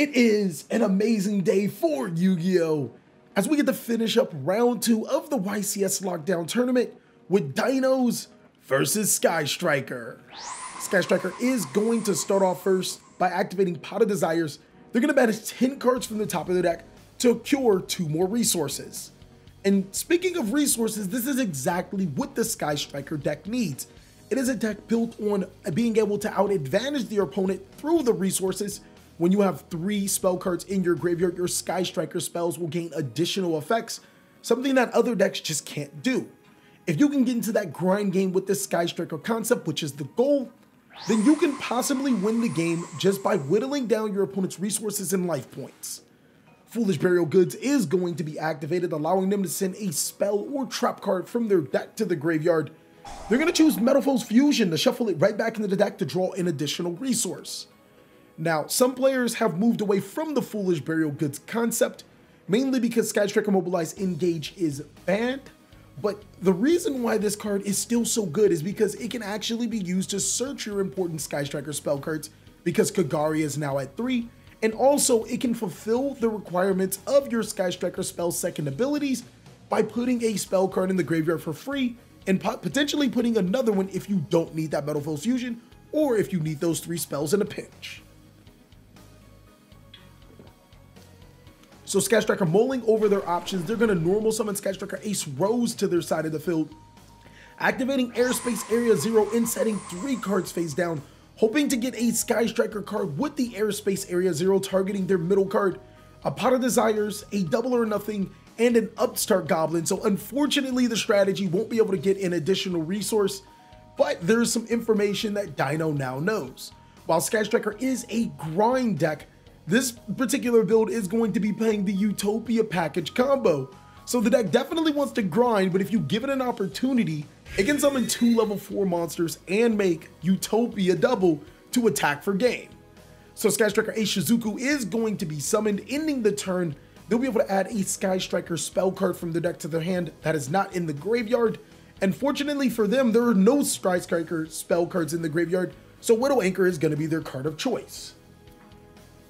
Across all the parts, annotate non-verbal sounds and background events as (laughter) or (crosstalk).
It is an amazing day for Yu-Gi-Oh! As we get to finish up round two of the YCS Lockdown Tournament with Dinos versus Sky Striker. Sky Striker is going to start off first by activating Pot of Desires. They're going to banish 10 cards from the top of the deck to cure two more resources. And speaking of resources, this is exactly what the Sky Striker deck needs. It is a deck built on being able to out advantage the opponent through the resources when you have three spell cards in your graveyard, your Sky Striker spells will gain additional effects, something that other decks just can't do. If you can get into that grind game with the Sky Striker concept, which is the goal, then you can possibly win the game just by whittling down your opponent's resources and life points. Foolish Burial Goods is going to be activated, allowing them to send a spell or trap card from their deck to the graveyard. They're going to choose Metalfoes Fusion to shuffle it right back into the deck to draw an additional resource. Now, some players have moved away from the Foolish Burial Goods concept, mainly because Sky Striker Mobilize Engage is banned, but the reason why this card is still so good is because it can actually be used to search your important Sky Striker spell cards because Kagari is now at 3, and also it can fulfill the requirements of your Sky Striker spell second abilities by putting a spell card in the graveyard for free and potentially putting another one if you don't need that Metal Metalfoes Fusion or if you need those three spells in a pinch. So Sky Striker mulling over their options. They're going to normal summon Sky Striker Ace Rose to their side of the field. Activating Airspace Area 0 and setting three cards face down. Hoping to get a Sky Striker card with the Airspace Area 0 targeting their middle card. A Pot of Desires, a Double or Nothing, and an Upstart Goblin. So unfortunately the strategy won't be able to get an additional resource. But there's some information that Dino now knows. While Sky Striker is a grind deck, this particular build is going to be playing the Utopia package combo. So the deck definitely wants to grind, but if you give it an opportunity, it can summon two level 4 monsters and make Utopia double to attack for game. So Sky Striker Ace Shizuku is going to be summoned, ending the turn. They'll be able to add a Sky Striker spell card from the deck to their hand that is not in the graveyard. And fortunately for them, there are no Sky Striker spell cards in the graveyard, so Widow Anchor is going to be their card of choice.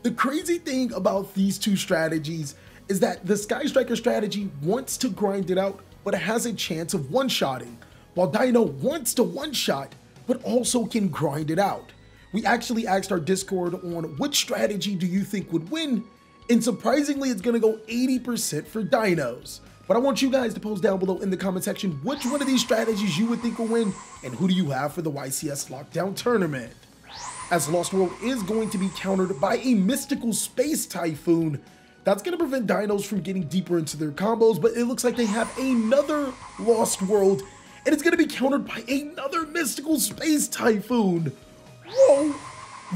The crazy thing about these two strategies is that the Sky Striker strategy wants to grind it out, but it has a chance of one-shotting, while Dino wants to one-shot, but also can grind it out. We actually asked our Discord on which strategy do you think would win, and surprisingly it's gonna go 80% for Dinos. But I want you guys to post down below in the comment section which one of these strategies you would think will win, and who do you have for the YCS Lockdown Tournament as Lost World is going to be countered by a mystical space typhoon. That's going to prevent dinos from getting deeper into their combos, but it looks like they have another Lost World, and it's going to be countered by another mystical space typhoon. Whoa!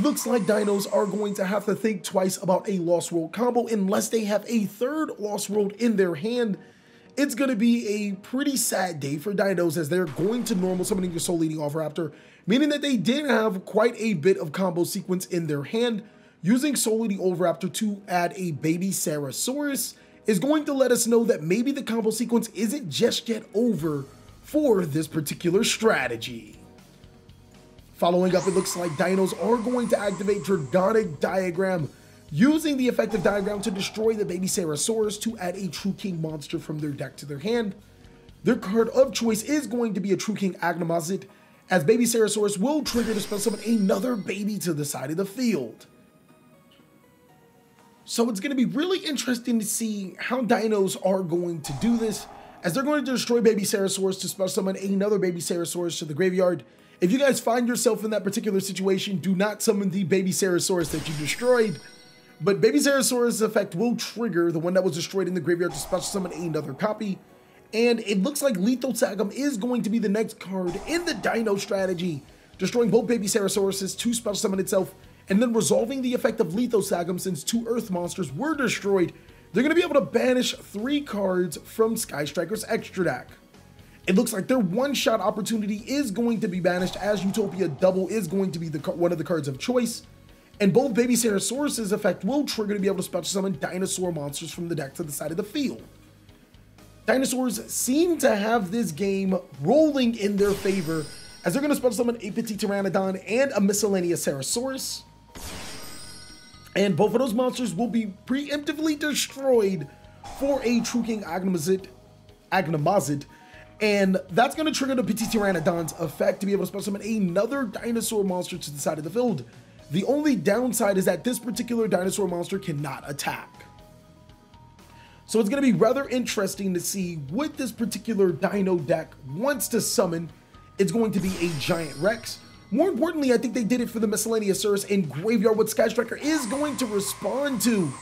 Looks like dinos are going to have to think twice about a Lost World combo unless they have a third Lost World in their hand. It's going to be a pretty sad day for dinos as they're going to normal summoning your Soul Eating Oviraptor meaning that they did have quite a bit of combo sequence in their hand. Using Soul Eating Oviraptor to add a Babycerasaurus is going to let us know that maybe the combo sequence isn't just yet over for this particular strategy. Following up, it looks like dinos are going to activate Dragonic Diagram, using the effective diagram to destroy the Babycerasaurus to add a True King monster from their deck to their hand. Their card of choice is going to be a True King Agnimazud, as Babycerasaurus will trigger to spell summon another baby to the side of the field. So it's going to be really interesting to see how dinos are going to do this, as they're going to destroy Babycerasaurus to spell summon another Babycerasaurus to the graveyard. If you guys find yourself in that particular situation, do not summon the Babycerasaurus that you destroyed. But Babycerasaurus effect will trigger the one that was destroyed in the graveyard to special summon another copy. And it looks like Lithosagym is going to be the next card in the Dino strategy, destroying both Babycerasauruses to special summon itself, and then resolving the effect of Lithosagym since two Earth monsters were destroyed. They're going to be able to banish three cards from Sky Striker's extra deck. It looks like their one-shot opportunity is going to be banished as Utopia Double is going to be the one of the cards of choice. And both Babycerasaurus' effect will trigger to be able to special summon dinosaur monsters from the deck to the side of the field. Dinosaurs seem to have this game rolling in their favor as they're going to special summon a Petit Pteranodon and a Miscellaneous Sarasaurus. And both of those monsters will be preemptively destroyed for a True King Agnimazud and that's going to trigger the Petit Pteranodon's effect to be able to special summon another dinosaur monster to the side of the field. The only downside is that this particular dinosaur monster cannot attack. So it's going to be rather interesting to see what this particular dino deck wants to summon. It's going to be a Giant Rex. More importantly, I think they did it for the Miscellaneous Miscellaneousaurus and Graveyard, what Sky Striker is going to respond to.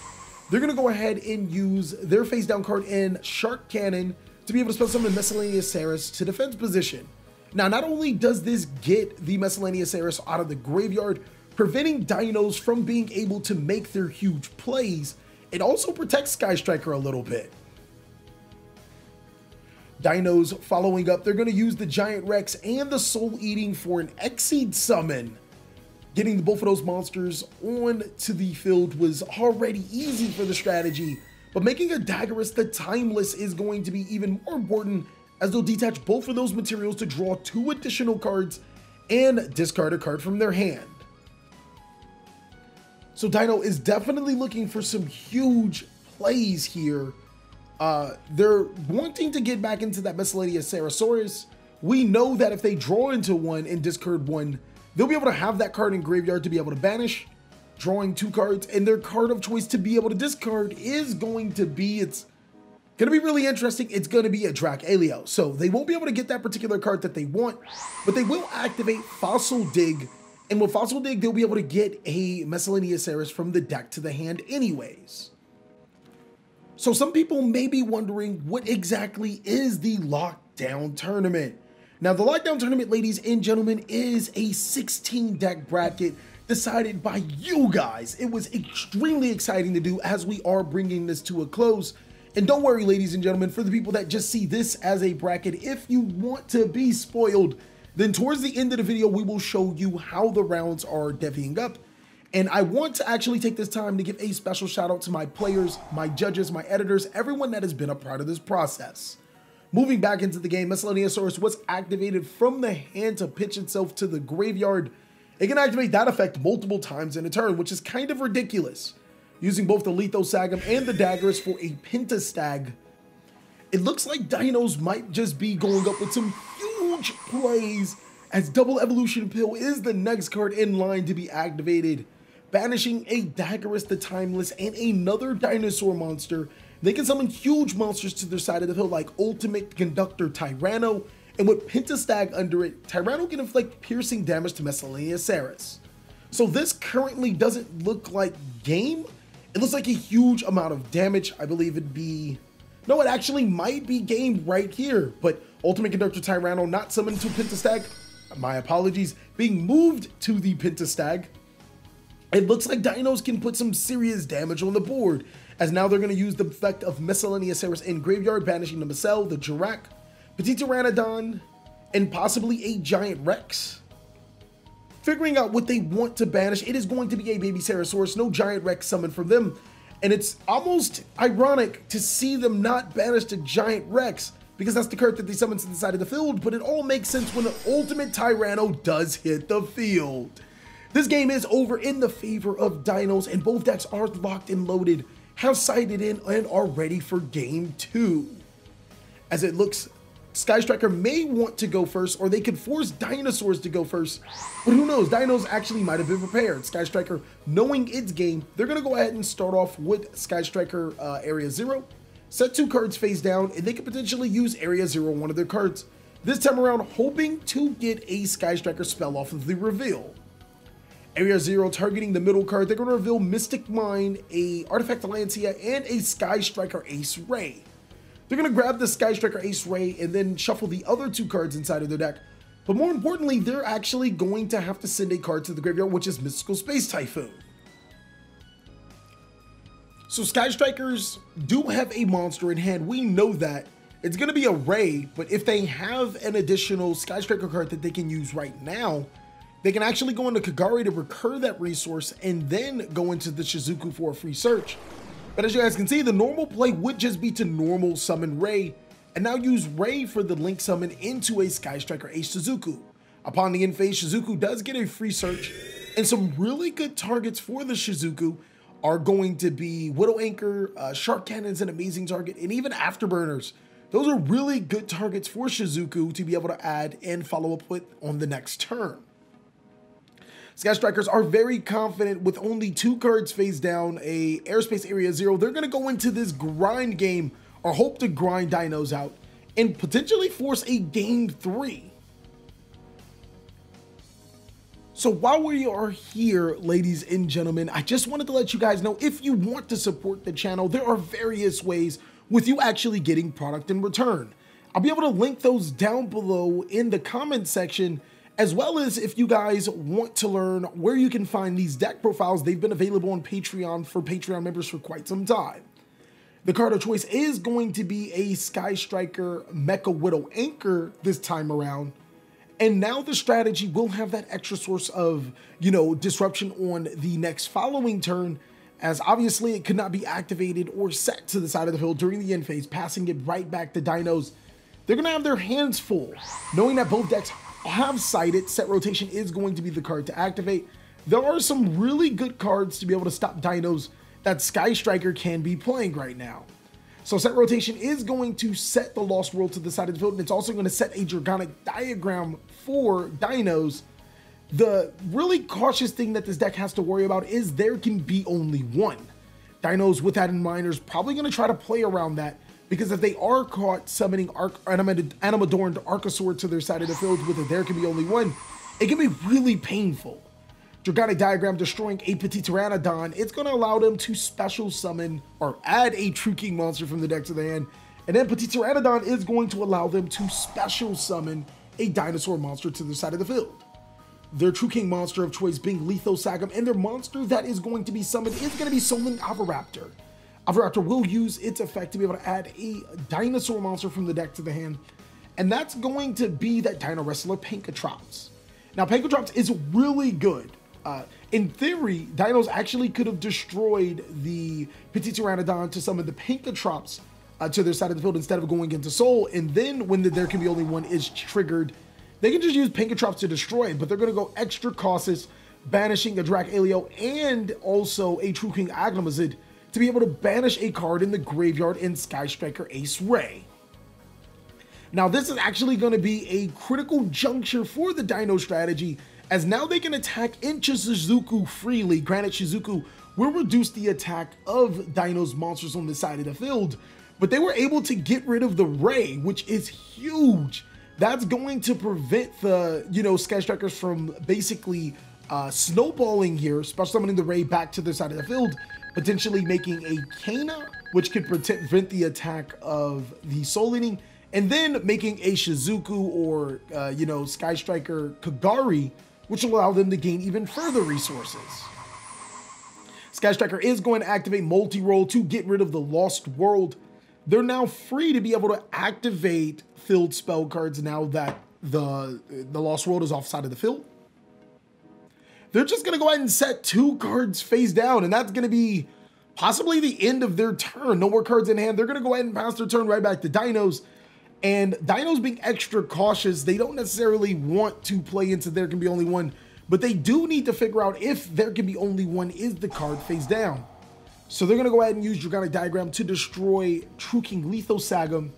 They're going to go ahead and use their face down card in Shark Cannon to be able to spell summon Miscellaneousaurus to defense position. Now, not only does this get the Miscellaneous Miscellaneousaurus out of the graveyard, preventing dinos from being able to make their huge plays, it also protects Sky Striker a little bit. Dinos following up, they're going to use the Giant Rex and the Soul Eating for an Exceed summon. Getting both of those monsters on to the field was already easy for the strategy, but making a Daggerus the Timeless is going to be even more important as they'll detach both of those materials to draw two additional cards and discard a card from their hand. So Dino is definitely looking for some huge plays here. Uh, they're wanting to get back into that Miscellaneousaurus. We know that if they draw into one and discard one, they'll be able to have that card in graveyard to be able to banish drawing two cards, and their card of choice to be able to discard is going to be, it's going to be really interesting. It's going to be a Dracaleo. So they won't be able to get that particular card that they want, but they will activate Fossil Dig, and with Fossil Dig, they'll be able to get a Miscellaneousaurus from the deck to the hand anyways. So some people may be wondering what exactly is the Lockdown Tournament? Now, the Lockdown Tournament, ladies and gentlemen, is a 16 deck bracket decided by you guys. It was extremely exciting to do as we are bringing this to a close. And don't worry, ladies and gentlemen, for the people that just see this as a bracket, if you want to be spoiled, then towards the end of the video, we will show you how the rounds are divvying up. And I want to actually take this time to give a special shout out to my players, my judges, my editors, everyone that has been a part of this process. Moving back into the game, Miscellaneousaurus was activated from the hand to pitch itself to the graveyard it can activate that effect multiple times in a turn, which is kind of ridiculous. Using both the Lithosagym and the Daggerus for a Pentestag, it looks like Dinos might just be going up with some huge plays as Double Evolution Pill is the next card in line to be activated. Banishing a Daggerus the Timeless and another dinosaur monster, they can summon huge monsters to their side of the field like Ultimate Conductor Tyranno and with Pentestag under it, Tyranno can inflict piercing damage to Miscellaneousaurus. So this currently doesn't look like game. It looks like a huge amount of damage. I believe it'd be... No, it actually might be game right here. But Ultimate Conductor Tyranno not summoned to Pentestag. My apologies. Being moved to the Pentestag. It looks like Dinos can put some serious damage on the board. As now they're going to use the effect of Miscellaneous Miscellaneousaurus in Graveyard, banishing the Macel, the Jirac, Petit Pteranodon, and possibly a Giant Rex. Figuring out what they want to banish, it is going to be a Babycerasaurus, no Giant Rex summoned from them. And it's almost ironic to see them not banish the Giant Rex, because that's the card that they summon to the side of the field, but it all makes sense when the Ultimate Tyranno does hit the field. This game is over in the favor of Dinos, and both decks are locked and loaded, have sighted in, and are ready for game two. As it looks Sky Striker may want to go first, or they could force Dinosaurs to go first. But who knows? Dinos actually might have been prepared. Sky Striker, knowing its game, they're going to go ahead and start off with Sky Striker uh, Area 0, set two cards face down, and they could potentially use Area 0 one of their cards. This time around, hoping to get a Sky Striker spell off of the reveal. Area 0 targeting the middle card, they're going to reveal Mystic Mine, a Artifact Lancea, and a Sky Striker Ace Ray. They're going to grab the Sky Striker Ace Ray and then shuffle the other two cards inside of their deck. But more importantly, they're actually going to have to send a card to the graveyard, which is Mystical Space Typhoon. So Sky Strikers do have a monster in hand. We know that. It's going to be a Ray, but if they have an additional Sky Striker card that they can use right now, they can actually go into Kagari to recur that resource and then go into the Shizuku for a free search. But as you guys can see, the normal play would just be to normal summon Ray, and now use Ray for the link summon into a Sky Striker Ace Shizuku. Upon the end phase, Shizuku does get a free search, and some really good targets for the Shizuku are going to be Widow Anchor, uh, Shark Cannon's an amazing target, and even Afterburners. Those are really good targets for Shizuku to be able to add and follow up with on the next turn. Sky Strikers are very confident with only two cards face down, a Airspace Area Zero. They're going to go into this grind game or hope to grind dinos out and potentially force a game three. So while we are here, ladies and gentlemen, I just wanted to let you guys know if you want to support the channel, there are various ways with you actually getting product in return. I'll be able to link those down below in the comment section as well as if you guys want to learn where you can find these deck profiles, they've been available on Patreon for Patreon members for quite some time. The card of choice is going to be a Sky Striker Mecha Widow Anchor this time around. And now the strategy will have that extra source of, you know, disruption on the next following turn, as obviously it could not be activated or set to the side of the field during the end phase, passing it right back to Dinos. They're going to have their hands full, knowing that both decks have sighted, set rotation is going to be the card to activate. There are some really good cards to be able to stop dinos that Sky Striker can be playing right now. So set rotation is going to set the Lost World to the side of the field, and it's also going to set a Dragonic diagram for dinos. The really cautious thing that this deck has to worry about is there can be only one. Dinos with that in mind is probably going to try to play around that because if they are caught summoning Arc animated Archosaur to their side of the field with a there can be only one, it can be really painful. Dragonic Diagram destroying a Petit Pteranodon, it's going to allow them to special summon or add a True King monster from the deck to the hand. And then Petit Pteranodon is going to allow them to special summon a dinosaur monster to the side of the field. Their True King monster of choice being Lithosagym, and their monster that is going to be summoned is going to be Soul Eating Oviraptor. Oviraptor will use its effect to be able to add a dinosaur monster from the deck to the hand, and that's going to be that Dino Wrestler Pankratops. Now, Pankratops is really good. Uh, in theory, Dinos actually could have destroyed the Petit Pteranodon to summon the Pankratops uh, to their side of the field instead of going into Soul, and then when the There Can Be Only One is triggered, they can just use Pankratops to destroy it, but they're going to go extra cautious, banishing a Drac-Alio and also a True King Agnimazud to be able to banish a card in the graveyard in Sky Striker Ace Ray. Now, this is actually going to be a critical juncture for the Dino strategy, as now they can attack into Shizuku freely. Granted, Shizuku will reduce the attack of Dino's monsters on the side of the field, but they were able to get rid of the Ray, which is huge. That's going to prevent the, you know, Sky Strikers from basically uh, snowballing here, special summoning the Ray back to the side of the field, potentially making a Kana, which could prevent the attack of the Soul Eating, and then making a Shizuku or, uh, you know, Sky Striker Kagari, which will allow them to gain even further resources. Sky Striker is going to activate multi-role to get rid of the Lost World. They're now free to be able to activate filled spell cards now that the, the Lost World is offside of the field they're just going to go ahead and set two cards face down, and that's going to be possibly the end of their turn. No more cards in hand. They're going to go ahead and pass their turn right back to Dinos. And Dinos being extra cautious, they don't necessarily want to play into there can be only one, but they do need to figure out if there can be only one is the card face down. So they're going to go ahead and use Dragonic Diagram to destroy True King Lithosagym.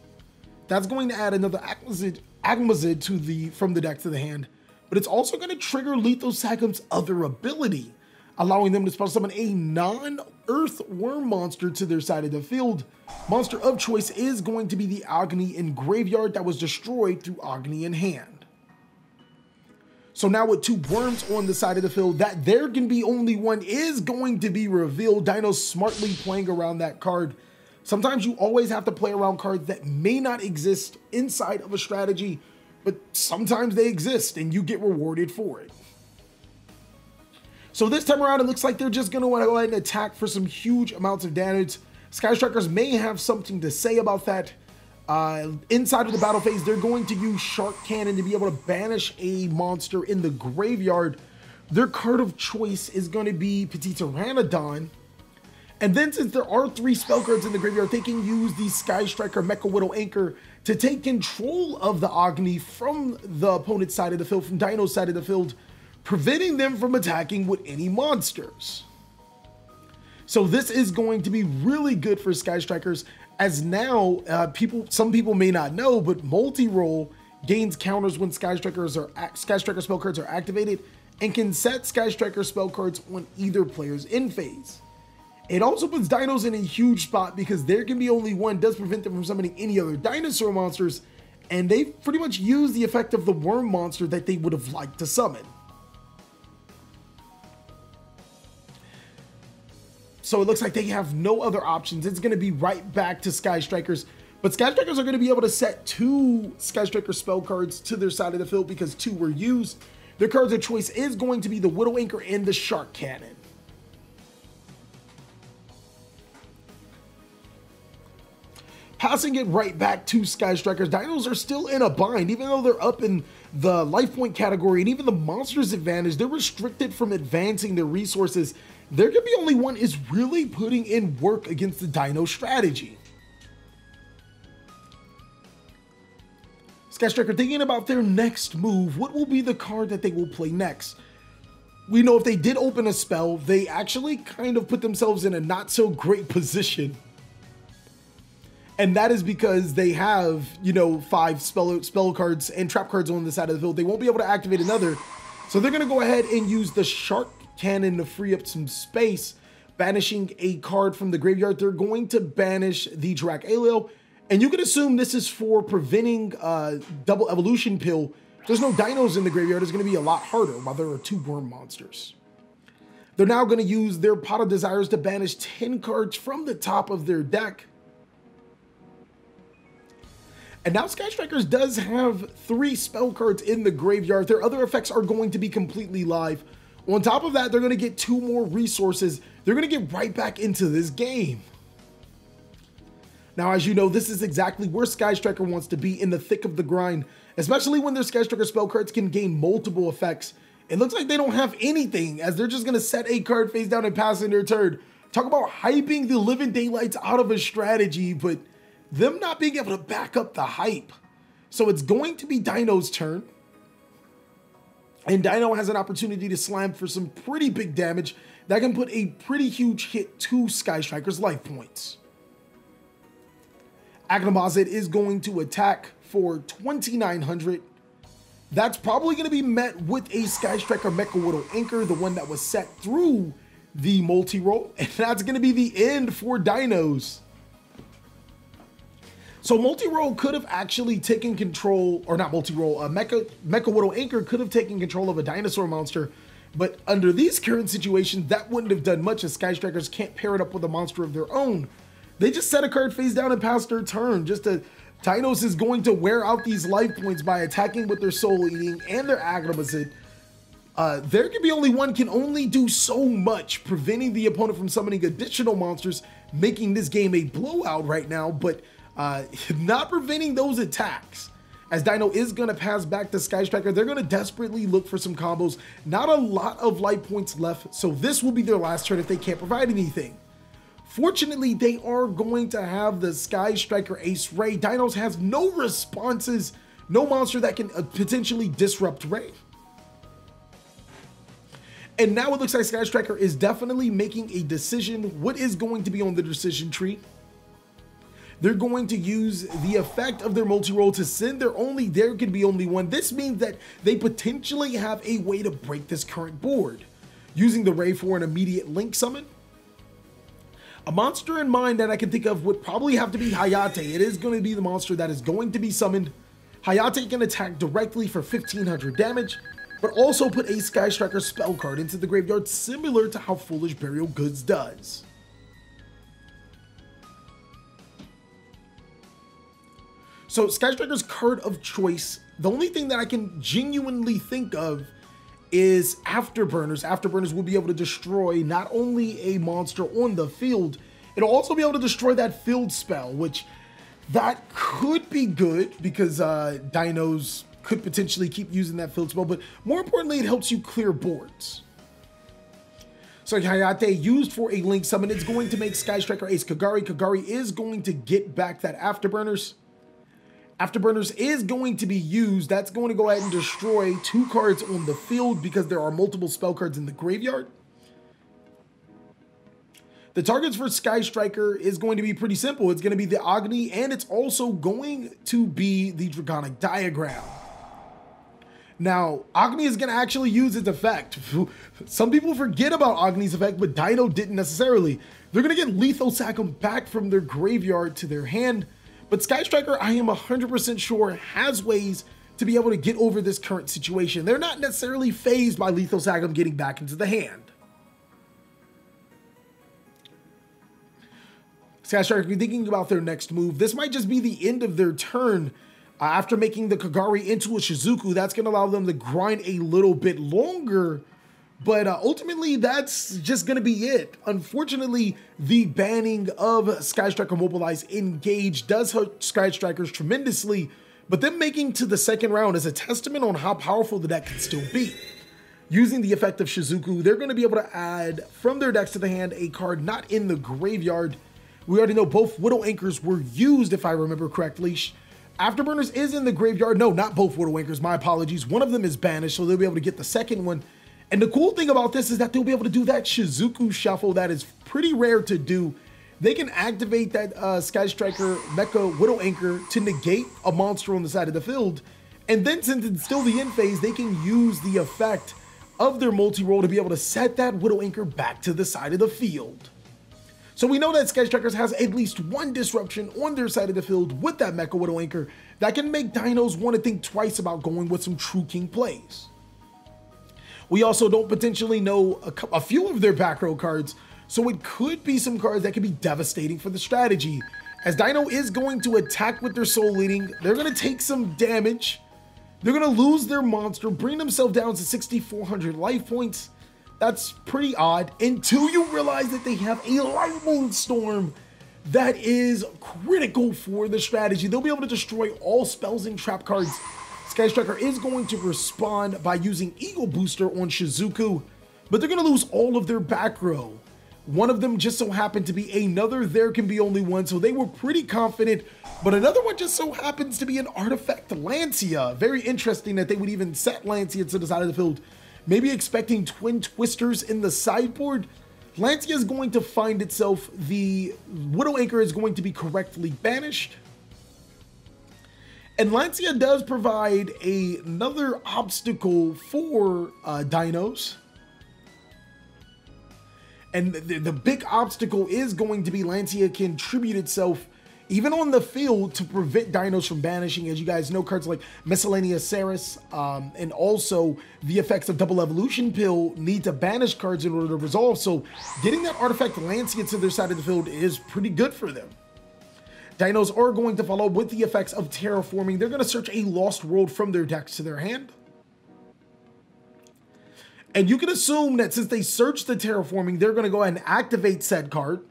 That's going to add another Agnimazud to the from the deck to the hand but it's also going to trigger Lethal Lithosagym's other ability, allowing them to special summon a non-Earth worm monster to their side of the field. Monster of choice is going to be the Agni in Graveyard that was destroyed through Agni in hand. So now with two worms on the side of the field, that there can be only one is going to be revealed. Dino smartly playing around that card. Sometimes you always have to play around cards that may not exist inside of a strategy but sometimes they exist and you get rewarded for it. So this time around, it looks like they're just going to want to go ahead and attack for some huge amounts of damage. Sky Strikers may have something to say about that. Uh, inside of the battle phase, they're going to use Shark Cannon to be able to banish a monster in the graveyard. Their card of choice is going to be Petit Pteranodon. And then since there are three spell cards in the graveyard, they can use the Sky Striker Mecha Widow Anchor to take control of the Agni from the opponent's side of the field, from Dino's side of the field, preventing them from attacking with any monsters. So this is going to be really good for Sky Strikers as now uh, people, some people may not know, but multi-role gains counters when Sky Strikers are Sky Striker spell cards are activated and can set Sky Striker spell cards on either player's in phase. It also puts dinos in a huge spot because there can be only one does prevent them from summoning any other dinosaur monsters and they pretty much use the effect of the worm monster that they would have liked to summon. So it looks like they have no other options. It's going to be right back to Sky Strikers. But Sky Strikers are going to be able to set two Sky Striker spell cards to their side of the field because two were used. Their cards of choice is going to be the Widow Anchor and the Shark Cannon. Passing it right back to Sky Strikers, Dinos are still in a bind, even though they're up in the life point category and even the monsters advantage, they're restricted from advancing their resources there could be only one is really putting in work against the Dino strategy. Sky Striker thinking about their next move. What will be the card that they will play next? We know if they did open a spell, they actually kind of put themselves in a not so great (laughs) position. And that is because they have, you know, five spell spell cards and trap cards on the side of the field. They won't be able to activate another. So they're going to go ahead and use the Shark cannon to free up some space. Banishing a card from the graveyard, they're going to banish the Dirac Aleo. And you can assume this is for preventing uh, double evolution pill. There's no dinos in the graveyard. It's going to be a lot harder while there are two worm monsters. They're now going to use their Pot of Desires to banish 10 cards from the top of their deck. And now Sky Strikers does have three spell cards in the graveyard. Their other effects are going to be completely live. On top of that, they're going to get two more resources. They're going to get right back into this game. Now, as you know, this is exactly where Sky Striker wants to be in the thick of the grind, especially when their Sky Striker spell cards can gain multiple effects. It looks like they don't have anything, as they're just going to set a card face down and pass in their turn. Talk about hyping the living daylights out of a strategy, but them not being able to back up the hype. So it's going to be Dino's turn. And Dino has an opportunity to slam for some pretty big damage that can put a pretty huge hit to Sky Striker's life points. Agnimazud is going to attack for 2,900. That's probably going to be met with a Sky Striker Mecha Widow Anchor, the one that was set through the multi-roll. (laughs) And that's going to be the end for Dinos. So multi-role could have actually taken control, or not multi-role, uh, Mecha, Mecha Widow Anchor could have taken control of a dinosaur monster, but under these current situations, that wouldn't have done much as Sky Strikers can't pair it up with a monster of their own. They just set a card face down and pass their turn, just to Dinos is going to wear out these life points by attacking with their Soul Eating and their Agnimazud. Uh, there can be only one can only do so much, preventing the opponent from summoning additional monsters, making this game a blowout right now, but uh, (laughs) not preventing those attacks. As Dino is going to pass back to Sky Striker, they're going to desperately look for some combos. Not a lot of light points left, so this will be their last turn if they can't provide anything. Fortunately, they are going to have the Sky Striker Ace Ray. Dinos has no responses, no monster that can uh, potentially disrupt Ray. And now it looks like Sky Striker is definitely making a decision. What is going to be on the decision tree? They're going to use the effect of their multi-roll to send their only there can be only one. This means that they potentially have a way to break this current board. Using the Ray for an immediate link summon. A monster in mind that I can think of would probably have to be Hayate. It is going to be the monster that is going to be summoned. Hayate can attack directly for 1500 damage, but also put a Sky Striker spell card into the graveyard similar to how Foolish Burial Goods does. So Sky Striker's card of choice, the only thing that I can genuinely think of is Afterburners. Afterburners will be able to destroy not only a monster on the field, it'll also be able to destroy that field spell, which that could be good because uh, dinos could potentially keep using that field spell, but more importantly, it helps you clear boards. So Hayate used for a link summon, it's going to make Sky Striker Ace Kagari. Kagari is going to get back that Afterburners. Afterburners is going to be used. That's going to go ahead and destroy two cards on the field because there are multiple spell cards in the graveyard. The targets for Sky Striker is going to be pretty simple. It's going to be the Agni, and it's also going to be the Dragonic Diagram. Now, Agni is going to actually use its effect. (laughs) Some people forget about Agni's effect, but Dino didn't necessarily. They're going to get Lithosagym back from their graveyard to their hand, but Sky Striker, I am 100% sure, has ways to be able to get over this current situation. They're not necessarily phased by Lithosagym getting back into the hand. Sky Striker, thinking about their next move. This might just be the end of their turn. Uh, after making the Kagari into a Shizuku, that's going to allow them to grind a little bit longer. But uh, ultimately, that's just going to be it. Unfortunately, the banning of Sky Striker Mobilize Engage does hurt Sky Strikers tremendously. But them making to the second round is a testament on how powerful the deck can still be. Using the effect of Shizuku, they're going to be able to add from their decks to the hand a card not in the graveyard. We already know both Widow Anchors were used, if I remember correctly. Afterburners is in the graveyard. No, not both Widow Anchors. My apologies. One of them is banished, so they'll be able to get the second one. And the cool thing about this is that they'll be able to do that Shizuku shuffle that is pretty rare to do. They can activate that uh, Sky Striker Mecha Widow Anchor to negate a monster on the side of the field. And then since it's still the end phase, they can use the effect of their multi-roll to be able to set that Widow Anchor back to the side of the field. So we know that Sky Strikers has at least one disruption on their side of the field with that Mecha Widow Anchor that can make Dinos want to think twice about going with some True King plays. We also don't potentially know a, a few of their back row cards, so it could be some cards that could be devastating for the strategy. As Dino is going to attack with their Soul Eating, they're going to take some damage. They're going to lose their monster, bring themselves down to 6,400 life points, that's pretty odd until you realize that they have a Lightning Storm that is critical for the strategy. They'll be able to destroy all spells and trap cards. Sky Striker is going to respond by using Ego Booster on Shizuku, but they're going to lose all of their back row. One of them just so happened to be another There Can Be Only One, so they were pretty confident, but another one just so happens to be an Artifact Lancea. Very interesting that they would even set Lancea to the side of the field maybe expecting twin twisters in the sideboard, Lancea is going to find itself, the Widow Anchor is going to be correctly banished. And Lancea does provide a, another obstacle for uh, Dinos. And the, the big obstacle is going to be Lancea contribute itself even on the field to prevent dinos from banishing. As you guys know, cards like Miscellaneousaurus um, and also the effects of Double Evolution Pill need to banish cards in order to resolve. So getting that artifact Lancea to their side of the field is pretty good for them. Dinos are going to follow with the effects of terraforming. They're going to search a lost world from their decks to their hand. And you can assume that since they searched the terraforming, they're going to go ahead and activate said card.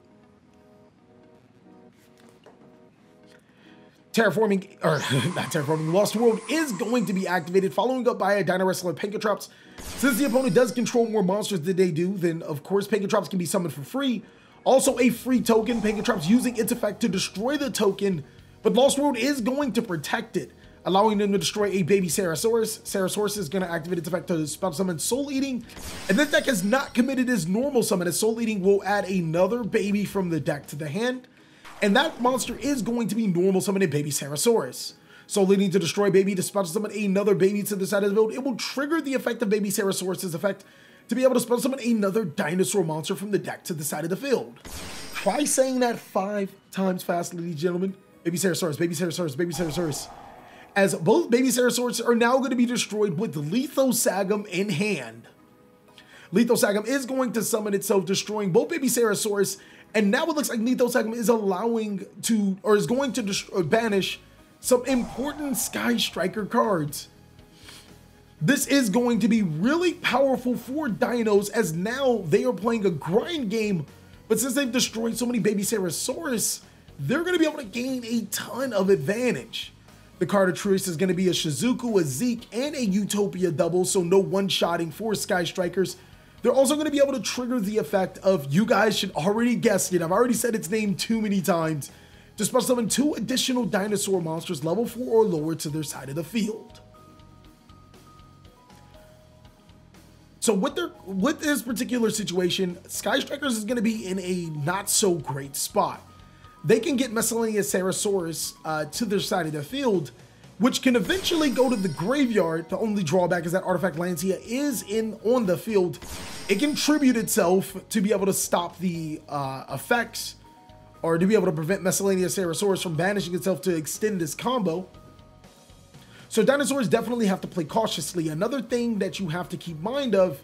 Terraforming, or (laughs) not Terraforming, Lost World is going to be activated, following up by a Dino Wrestler Pankratops. Since the opponent does control more monsters than they do, then of course Pankratops can be summoned for free. Also a free token, Pankratops using its effect to destroy the token, but Lost World is going to protect it, allowing them to destroy a Babycerasaurus. Sarasaurus is going to activate its effect to spell summon Soul Eating, and this deck has not committed as normal summon, as Soul Eating will add another baby from the deck to the hand. And that monster is going to be normal summoning Babycerasaurus. So leading to destroy baby to special summon another baby to the side of the build, it will trigger the effect of Babycerasaurus' effect to be able to special summon another dinosaur monster from the deck to the side of the field. Try saying that five times fast, ladies and gentlemen. Babycerasaurus, Baby Sarasaurus, Babycerasaurus. As both Babycerasaurus are now going to be destroyed with Lithosagym in hand. Lithosagym is going to summon itself, destroying both Babycerasaurus and now it looks like Lithosagym is allowing to, or is going to uh, banish some important Sky Striker cards. This is going to be really powerful for Dinos as now they are playing a grind game, but since they've destroyed so many Babycerasaurus, they're going to be able to gain a ton of advantage. The card of choice is going to be a Shizuku, a Zeke, and a Utopia double, so no one-shotting for Sky Strikers. They're also going to be able to trigger the effect of, you guys should already guess it, I've already said its name too many times, to special summon two additional dinosaur monsters level 4 or lower to their side of the field. So with their with this particular situation, Sky Strikers is going to be in a not so great spot. They can get Miscellaneous Sarasaurus uh, to their side of the field, which can eventually go to the graveyard. The only drawback is that Artifact Lancea is in on the field. It can tribute itself to be able to stop the uh, effects or to be able to prevent Miscellaneous Sarasaurus from banishing itself to extend this combo. So dinosaurs definitely have to play cautiously. Another thing that you have to keep mind of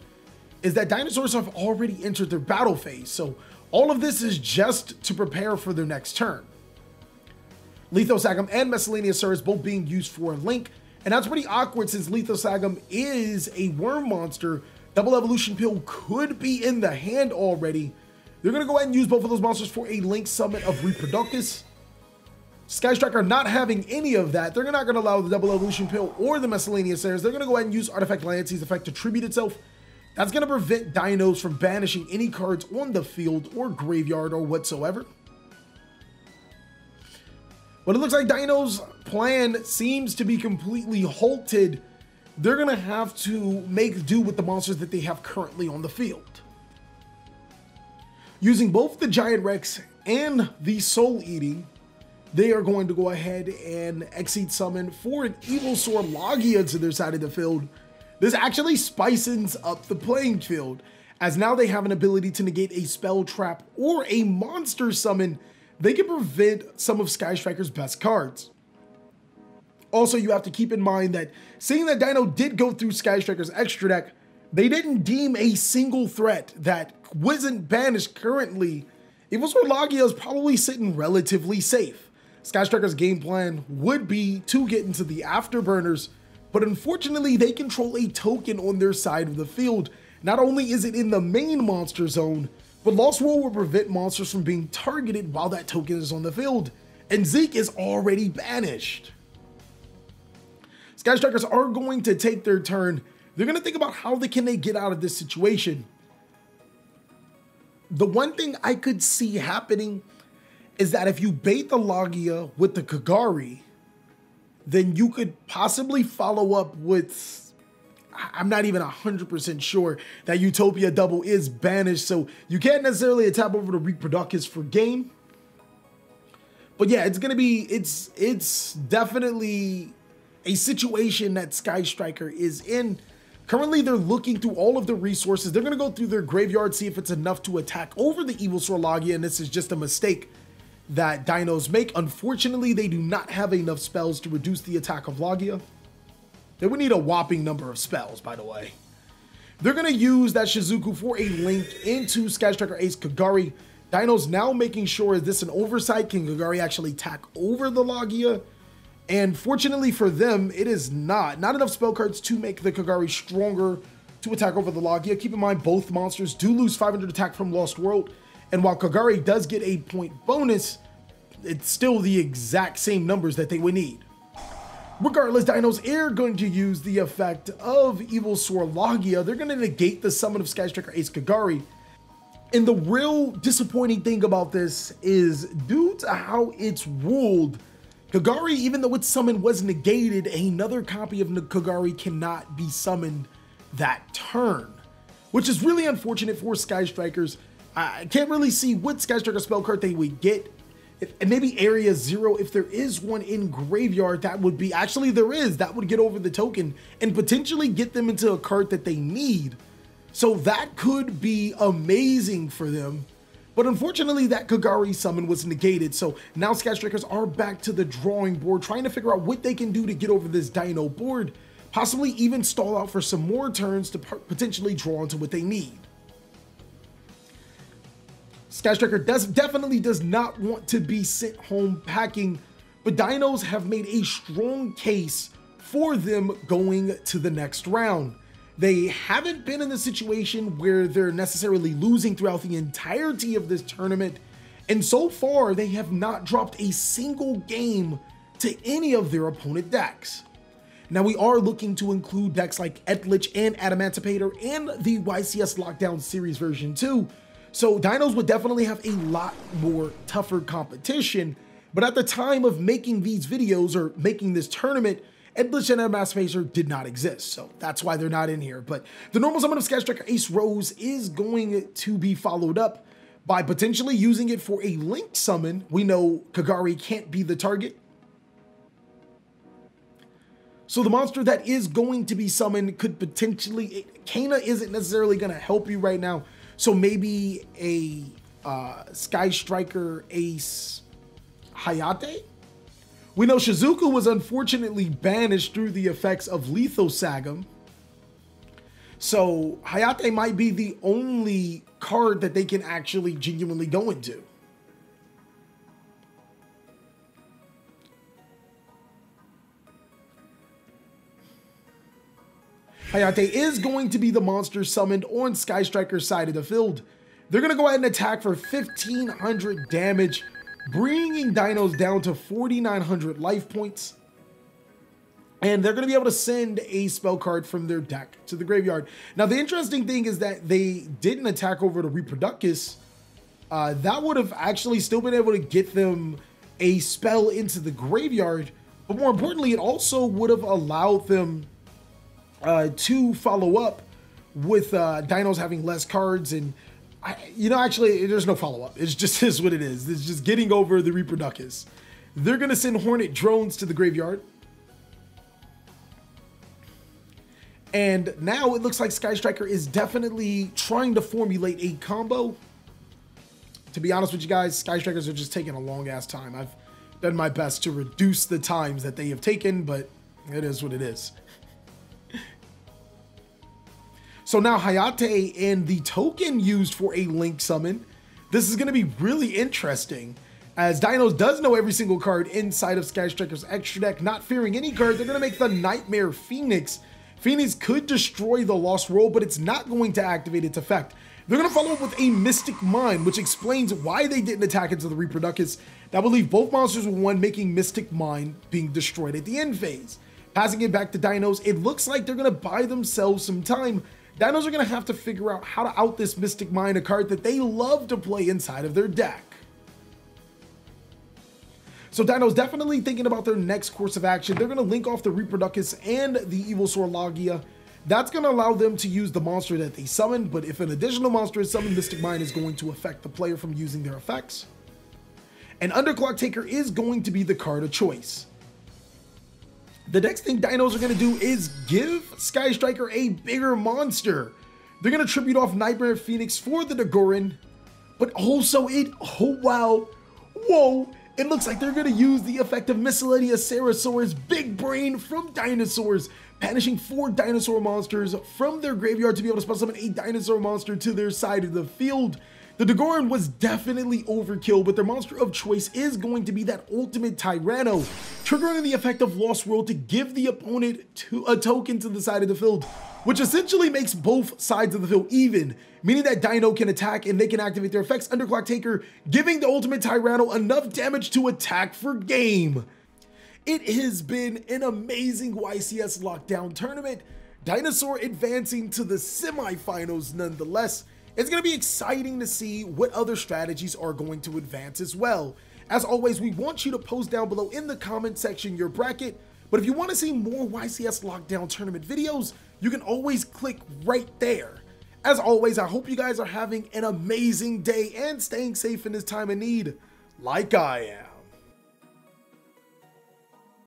is that dinosaurs have already entered their battle phase. So all of this is just to prepare for their next turn. Lithosagym and Miscellaneousaurus both being used for a Link, and that's pretty awkward since Lithosagym is a worm monster. Double Evolution Pill could be in the hand already. They're going to go ahead and use both of those monsters for a Link Summit of Reprodocus. Sky Striker not having any of that, they're not going to allow the Double Evolution Pill or the Miscellaneousaurus. They're going to go ahead and use Artifact Lancea's effect to tribute itself. That's going to prevent Dinos from banishing any cards on the field or graveyard or whatsoever. But it looks like Dino's plan seems to be completely halted. They're going to have to make do with the monsters that they have currently on the field. Using both the Giant Rex and the Soul Eating, they are going to go ahead and Exceed Summon for an Evolzar Laggia to their side of the field. This actually spices up the playing field, as now they have an ability to negate a spell trap or a monster summon. They can prevent some of Sky Striker's best cards. Also, you have to keep in mind that seeing that Dino did go through Sky Striker's extra deck, they didn't deem a single threat that wasn't banished currently. Evolzar Laggia is probably sitting relatively safe. Sky Striker's game plan would be to get into the afterburners, but unfortunately they control a token on their side of the field. Not only is it in the main monster zone, but Lost World will prevent monsters from being targeted while that token is on the field, and Zeke is already banished. Sky Strikers are going to take their turn. They're going to think about how they can they get out of this situation. The one thing I could see happening is that if you bait the Laggia with the Kagari, then you could possibly follow up with. I'm not even 100% sure that Utopia Double is banished, so you can't necessarily tap over to Reprodocus for game. But yeah, it's gonna be it's it's definitely a situation that Sky Striker is in. Currently, they're looking through all of the resources. They're gonna go through their graveyard, see if it's enough to attack over the Evolzar Laggia, and this is just a mistake that dinos make. Unfortunately, they do not have enough spells to reduce the attack of Laggia. They would need a whopping number of spells, by the way. They're going to use that Shizuku for a link into Sky Striker Ace Kagari. Dino's now making sure, is this an oversight? Can Kagari actually attack over the Laggia? And fortunately for them, it is not. Not enough spell cards to make the Kagari stronger to attack over the Laggia. Keep in mind, both monsters do lose 500 attack from Lost World. And while Kagari does get a point bonus, it's still the exact same numbers that they would need. Regardless, Dinos are going to use the effect of Evolzar Laggia. They're going to negate the summon of Sky Striker Ace Kagari. And the real disappointing thing about this is due to how it's ruled, Kagari, even though its summon was negated, another copy of Kagari cannot be summoned that turn, which is really unfortunate for Sky Strikers I can't really see what Sky Striker spell card they would get. If, and maybe area zero, if there is one in graveyard, that would be actually there is that would get over the token and potentially get them into a card that they need. So that could be amazing for them. But unfortunately, that Kagari summon was negated. So now Sky Strikers are back to the drawing board, trying to figure out what they can do to get over this Dino board, possibly even stall out for some more turns to potentially draw into what they need. Sky Striker does definitely does not want to be sent home packing, but Dinos have made a strong case for them going to the next round. They haven't been in a situation where they're necessarily losing throughout the entirety of this tournament, and so far they have not dropped a single game to any of their opponent decks. Now we are looking to include decks like Eldlich and Adamancipator and the YCS Lockdown Series version 2, so Dinos would definitely have a lot more tougher competition. But at the time of making these videos or making this tournament, Endless and Mass Emancipator did not exist, so that's why they're not in here. But the normal summon of Sky Striker Ace Rose is going to be followed up by potentially using it for a linked summon. We know Kagari can't be the target. So the monster that is going to be summoned could potentially... Kana isn't necessarily going to help you right now. So maybe a uh, Sky Striker Ace Hayate? We know Shizuku was unfortunately banished through the effects of Lithosagym. So Hayate might be the only card that they can actually genuinely go into. Hayate is going to be the monster summoned on Sky Striker's side of the field. They're going to go ahead and attack for 1500 damage bringing dinos down to 4,900 life points. And they're going to be able to send a spell card from their deck to the graveyard. Now, the interesting thing is that they didn't attack over to Reprodocus. Uh, that would have actually still been able to get them a spell into the graveyard. But more importantly, it also would have allowed them uh, to follow up with uh, dinos having less cards and I, you know, actually, there's no follow up. It's just (laughs) is what it is. It's just getting over the Reprodocus. They're to send Hornet drones to the graveyard. And now it looks like Sky Striker is definitely trying to formulate a combo. To be honest with you guys, Sky Strikers are just taking a long ass time. I've done my best to reduce the times that they have taken, but it is what it is. So now Hayate and the token used for a Link summon. This is going to be really interesting. As Dinos does know every single card inside of Sky Striker's extra deck, not fearing any card, they're going to make the Nightmare Phoenix. Phoenix could destroy the Lost World, but it's not going to activate its effect. They're going to follow up with a Mystic Mine, which explains why they didn't attack into the Reprodocus. That would leave both monsters with one, making Mystic Mine being destroyed at the end phase. Passing it back to Dinos, it looks like they're going to buy themselves some time Dinos are going to have to figure out how to out this Mystic Mine, a card that they love to play inside of their deck. So Dino's definitely thinking about their next course of action. They're going to link off the Reprodocus and the Evolzar Laggia. That's going to allow them to use the monster that they summoned, but if an additional monster is summoned, Mystic Mine is going to affect the player from using their effects. And Underclock Taker is going to be the card of choice. The next thing Dinos are going to do is give Sky Striker a bigger monster. They're going to tribute off Nightmare Phoenix for the Dogoran, but also it, oh wow, whoa, it looks like they're going to use the effect of Miscellaneousaurus Big Brain from Dinosaurs, banishing four dinosaur monsters from their graveyard to be able to spell summon a dinosaur monster to their side of the field. The Dogoran was definitely overkill, but their monster of choice is going to be that ultimate Tyranno, triggering the effect of Lost World to give the opponent to a token to the side of the field, which essentially makes both sides of the field even, meaning that Dino can attack and they can activate their effects. Underclock Taker, giving the ultimate Tyranno enough damage to attack for game. It has been an amazing YCS Lockdown tournament, Dinosaur advancing to the semifinals nonetheless, it's going to be exciting to see what other strategies are going to advance as well. As always, we want you to post down below in the comment section your bracket, but if you want to see more YCS Lockdown Tournament videos, you can always click right there. As always, I hope you guys are having an amazing day and staying safe in this time of need, like I am.